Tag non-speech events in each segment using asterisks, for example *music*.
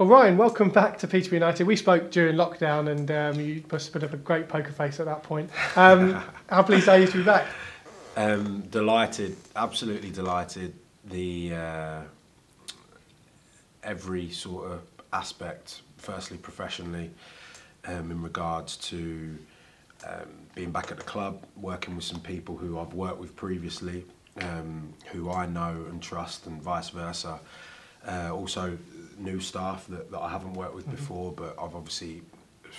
Well, Ryan, welcome back to Peterborough United. We spoke during lockdown, and um, you must have put up a great poker face at that point. Um, *laughs* how pleased are you to be back? Um, delighted, absolutely delighted. The uh, every sort of aspect, firstly professionally, um, in regards to um, being back at the club, working with some people who I've worked with previously, um, who I know and trust, and vice versa. Uh, also, new staff that, that I haven't worked with mm-hmm. before, but I've obviously,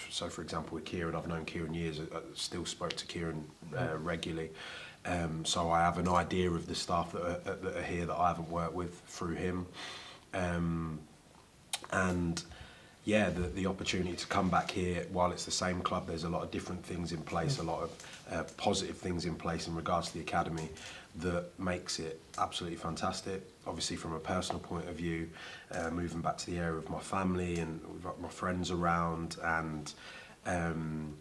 so for example, with Kieran, I've known Kieran years, I still spoke to Kieran uh, mm-hmm. regularly. Um, so I have an idea of the staff that are, that are here that I haven't worked with through him. Um, and yeah, the, the opportunity to come back here while it's the same club, there's a lot of different things in place, a lot of uh, positive things in place in regards to the academy that makes it absolutely fantastic. Obviously, from a personal point of view, uh, moving back to the area of my family and we've got my friends around and um,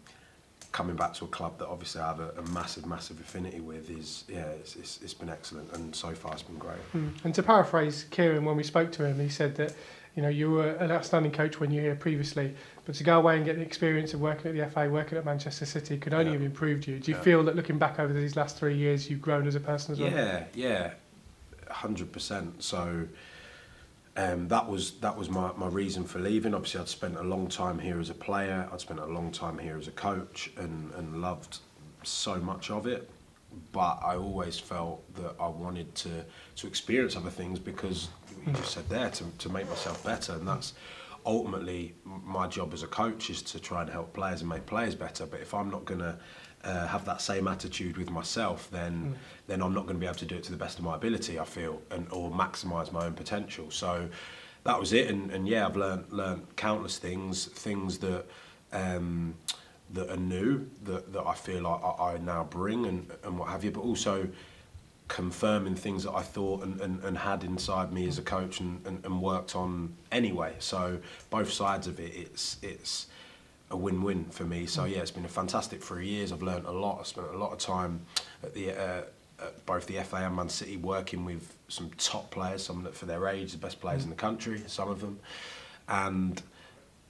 coming back to a club that obviously I have a, a massive, massive affinity with is, yeah, it's, it's, it's been excellent and so far it's been great. Mm. And to paraphrase Kieran, when we spoke to him, he said that you know, you were an outstanding coach when you were here previously, but to go away and get the experience of working at the FA, working at Manchester City, could only yeah. have improved you. Do you yeah. feel that looking back over these last three years, you've grown as a person as well? Yeah, yeah, hundred percent. So um, that was that was my, my reason for leaving. Obviously, I'd spent a long time here as a player. I'd spent a long time here as a coach, and and loved so much of it but I always felt that I wanted to to experience other things because you just said there to, to make myself better. And that's ultimately my job as a coach is to try and help players and make players better. But if I'm not going to uh, have that same attitude with myself then mm. then I'm not going to be able to do it to the best of my ability I feel and or maximize my own potential. So that was it. And, and yeah I've learned learned countless things things that um, that are new that, that I feel like I, I now bring and, and what have you, but also confirming things that I thought and, and, and had inside me as a coach and, and, and worked on anyway. So both sides of it, it's it's a win-win for me. So yeah, it's been a fantastic three years. I've learned a lot. I spent a lot of time at the uh, at both the FA and Man City working with some top players, some that for their age, the best players in the country, some of them, and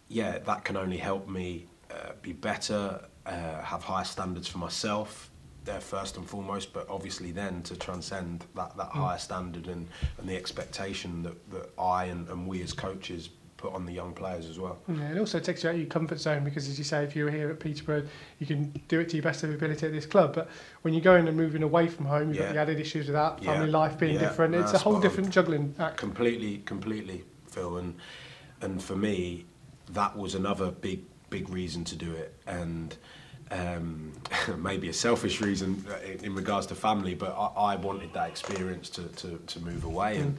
yeah, that can only help me uh, be better, uh, have higher standards for myself, there first and foremost, but obviously then to transcend that, that mm. higher standard and, and the expectation that, that I and, and we as coaches put on the young players as well. Yeah, it also takes you out of your comfort zone because, as you say, if you were here at Peterborough, you can do it to your best of ability at this club. But when you're going and moving away from home, you've yeah. got the added issues with that, family yeah. life being yeah. different. It's a whole different juggling act. Completely, completely, Phil. And and for me, that was another big big reason to do it and um, *laughs* maybe a selfish reason in, in regards to family, but I, I wanted that experience to, to, to move away and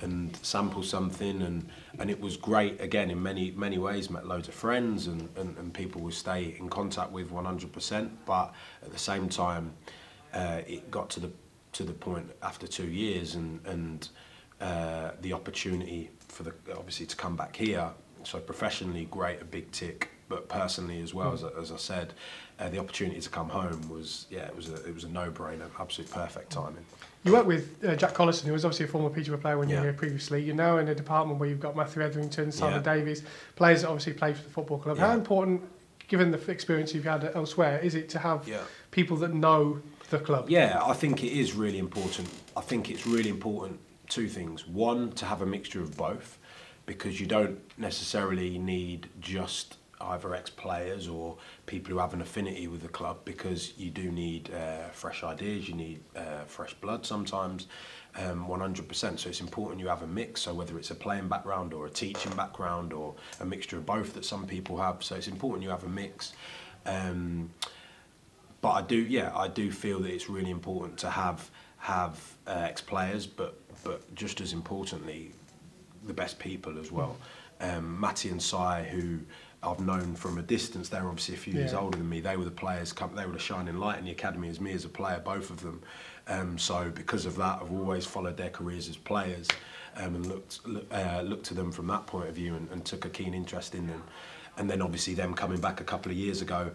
and sample something and and it was great again in many many ways met loads of friends and, and, and people we stay in contact with 100% but at the same time uh, it got to the to the point after two years and and uh, the opportunity for the obviously to come back here so professionally great a big tick but personally as well, mm. as, as I said, uh, the opportunity to come home was yeah, it was a it was a no-brainer, absolute perfect timing. You worked with uh, Jack Collison, who was obviously a former Peterborough player when yeah. you were here previously. You're now in a department where you've got Matthew Etherington, Simon yeah. Davies, players that obviously play for the football club. Yeah. How important, given the experience you've had elsewhere, is it to have people that know the club? Yeah, I think it is really important. I think it's really important. Two things: one, to have a mixture of both, because you don't necessarily need just either ex-players or people who have an affinity with the club because you do need uh, fresh ideas, you need uh, fresh blood sometimes, um, 100%. So it's important you have a mix, so whether it's a playing background or a teaching background or a mixture of both that some people have. So it's important you have a mix. Um, but I do, yeah, I do feel that it's really important to have have uh, ex-players, but but just as importantly, the best people as well. Um, Matty and Sai, who I've known from a distance, they're obviously a few yeah. years older than me. They were the players, they were the shining light in the academy as me as a player, both of them. Um, so because of that, I've always followed their careers as players um, and looked look, uh, looked to them from that point of view and, and took a keen interest in them. And then obviously them coming back a couple of years ago,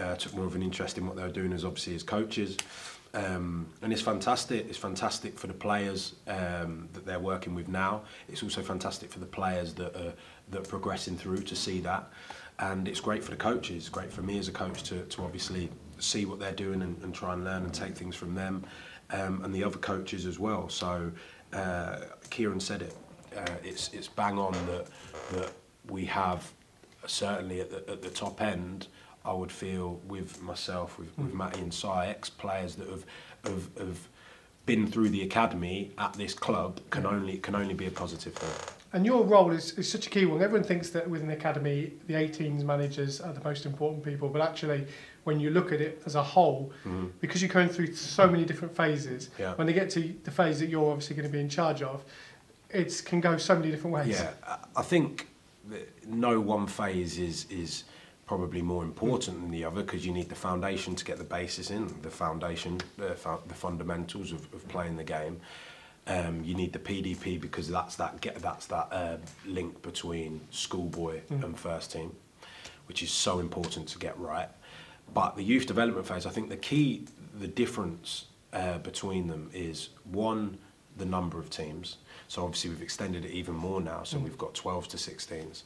uh, took more of an interest in what they were doing as obviously as coaches. Um, and it's fantastic. It's fantastic for the players um, that they're working with now. It's also fantastic for the players that are, that are progressing through to see that. And it's great for the coaches, it's great for me as a coach to, to obviously see what they're doing and, and try and learn and take things from them um, and the other coaches as well. So uh, Kieran said it, uh, it's, it's bang on that, that we have certainly at the, at the top end I would feel with myself, with, with Matty and ex players that have, have have been through the academy at this club can only can only be a positive thing. And your role is, is such a key one. Everyone thinks that within the academy, the 18s managers are the most important people, but actually, when you look at it as a whole, mm-hmm. because you're going through so many different phases, yeah. when they get to the phase that you're obviously going to be in charge of, it can go so many different ways. Yeah, I think no one phase is is probably more important than the other because you need the foundation to get the basis in, the foundation, the, the fundamentals of, of playing the game. Um, you need the PDP because that's that get that's that uh, link between schoolboy mm. and first team, which is so important to get right. But the youth development phase, I think the key, the difference uh, between them is one, the number of teams. So obviously we've extended it even more now. So mm. we've got 12 to 16s.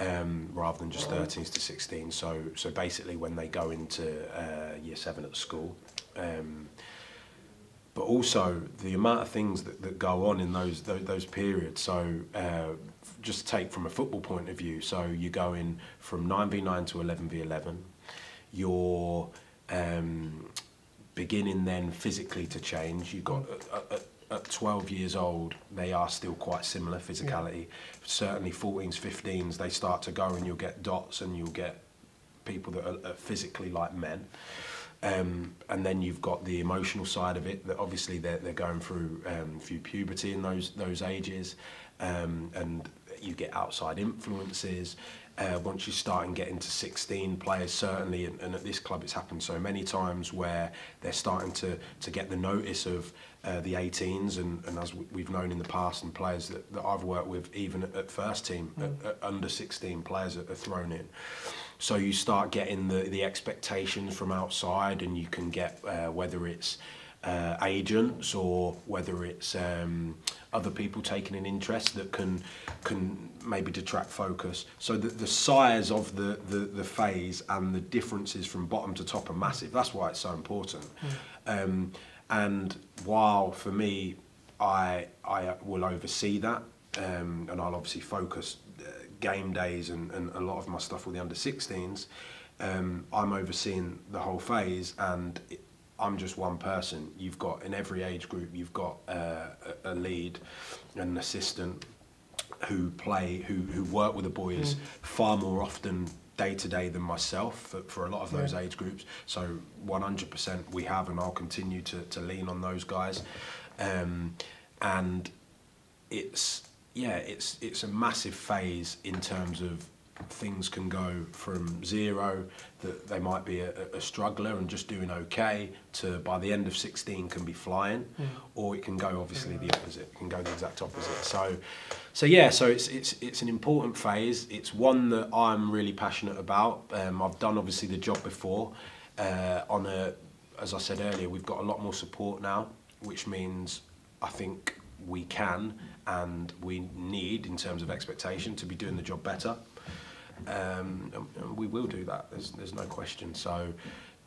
Um, rather than just 13s to 16. So, so basically, when they go into uh, year seven at school, um, but also the amount of things that, that go on in those those, those periods. So uh, just take from a football point of view. So you're going from 9v9 to 11v11. You're um, beginning then physically to change. You've got at, at 12 years old, they are still quite similar physicality. Yeah. Certainly 14s, 15s, they start to go and you'll get dots and you'll get people that are, are physically like men. Um, and then you've got the emotional side of it that obviously they're, they're going through um, through puberty in those those ages um, and you get outside influences uh, once you start and get into 16 players certainly and, and at this club it's happened so many times where they're starting to to get the notice of uh, the 18s and, and as we've known in the past and players that, that I've worked with even at, at first team mm. at, at under 16 players are, are thrown in so you start getting the, the expectations from outside and you can get uh, whether it's uh, agents or whether it's um, other people taking an interest that can can maybe detract focus. So the, the size of the, the, the phase and the differences from bottom to top are massive. That's why it's so important. Mm. Um, and while for me, I I will oversee that, um, and I'll obviously focus game days and, and a lot of my stuff with the under 16s, um, I'm overseeing the whole phase and it, I'm just one person. You've got in every age group, you've got uh, a, a lead and an assistant who play, who, who work with the boys mm. far more often day to day than myself for, for a lot of those yeah. age groups. So 100% we have, and I'll continue to, to lean on those guys. Um, and it's yeah, it's it's a massive phase in terms of things can go from zero that they might be a, a struggler and just doing okay to by the end of 16 can be flying. Mm. or it can go obviously the opposite it can go the exact opposite. So so yeah so it's it's it's an important phase. It's one that I'm really passionate about. Um, I've done obviously the job before. Uh, on a as I said earlier we've got a lot more support now which means I think we can and we need in terms of expectation to be doing the job better. Um, and, and we will do that. There's, there's no question. So,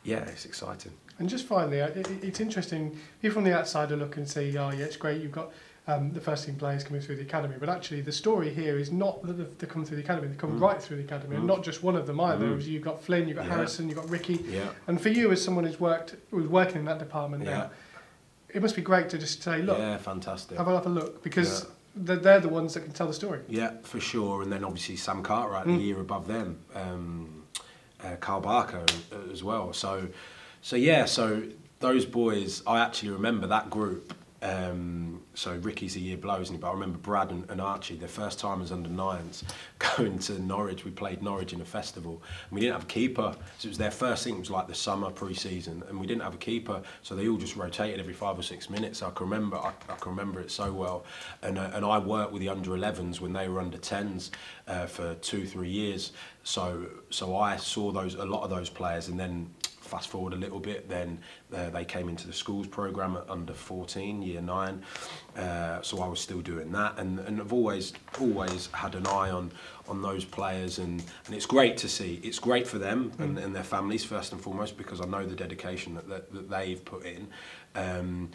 yeah, it's exciting. And just finally, it, it's interesting. People from the outside are look and say, "Oh, yeah, it's great. You've got um, the first team players coming through the academy." But actually, the story here is not that they come through the academy; they come mm. right through the academy, mm. and not just one of them either. Mm. You've got Flynn, you've got yeah. Harrison, you've got Ricky. Yeah. And for you, as someone who's worked, who's working in that department yeah. now, it must be great to just say, "Look, yeah, fantastic. Have a, have a look," because. Yeah they're the ones that can tell the story. Yeah, for sure. And then obviously Sam Cartwright, mm. the year above them, um, uh, Carl Barker as well. So, so yeah, so those boys, I actually remember that group um, so Ricky's a year below, isn't he? But I remember Brad and, and Archie, their first time as under nines, *laughs* going to Norwich. We played Norwich in a festival, and we didn't have a keeper. So it was their first thing. It was like the summer pre-season, and we didn't have a keeper. So they all just rotated every five or six minutes. I can remember, I, I can remember it so well. And uh, and I worked with the under 11s when they were under 10s uh, for two, three years. So so I saw those a lot of those players, and then fast forward a little bit, then uh, they came into the schools program at under 14, year nine. Uh, so I was still doing that, and, and I've always always had an eye on on those players, and, and it's great to see. It's great for them and, and their families first and foremost because I know the dedication that that, that they've put in. Um,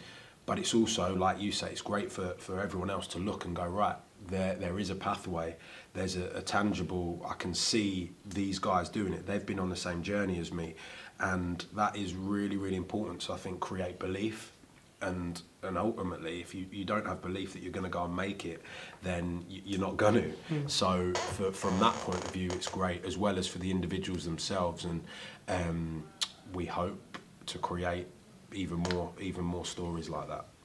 but it's also, like you say, it's great for, for everyone else to look and go, right, there, there is a pathway, there's a, a tangible, I can see these guys doing it. They've been on the same journey as me. And that is really, really important. So I think create belief. And, and ultimately, if you, you don't have belief that you're going to go and make it, then you, you're not going to. Mm. So, for, from that point of view, it's great, as well as for the individuals themselves. And um, we hope to create even more even more stories like that.